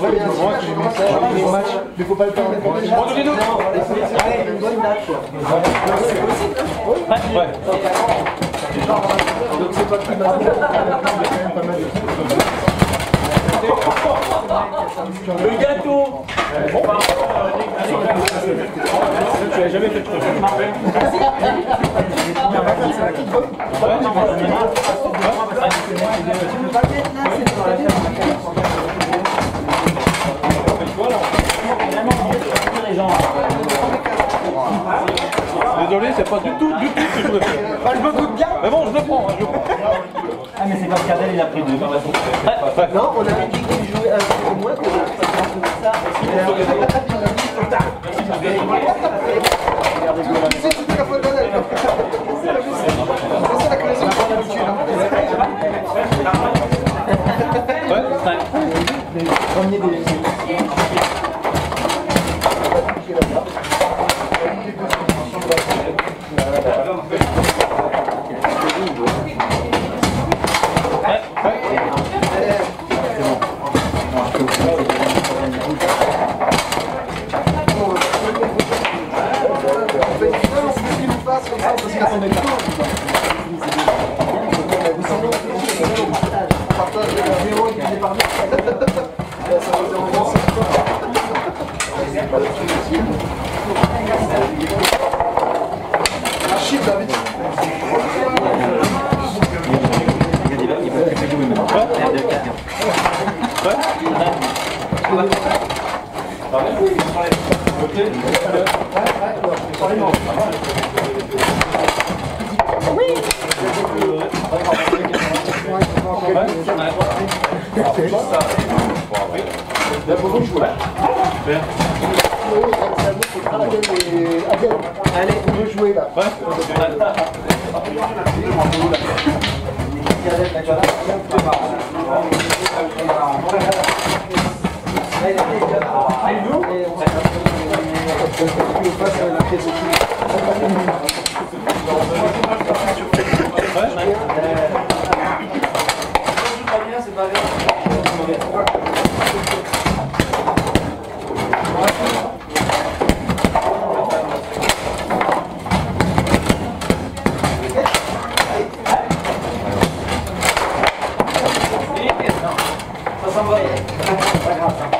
pas le temps. Allez, une bonne date quoi. Ouais. Donc c'est pas plus mal. Il y a quand même pas mal de Le gâteau. Tu l'as jamais fait trop Désolé, c'est pas du tout, du tout ce que je voulais faire. Bah, je me doute bien. Mais bon, je le prends, hein, je le prends. Ah, mais c'est parce qu'Adèle, il a pris deux. Non, on avait dit qu'il jouait un peu moins que ça. Faute d'Adèle. C'est ça la comme ça, les coups. On le zéro qui ça s'en va. Pas grave, ça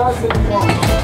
Ça, c'est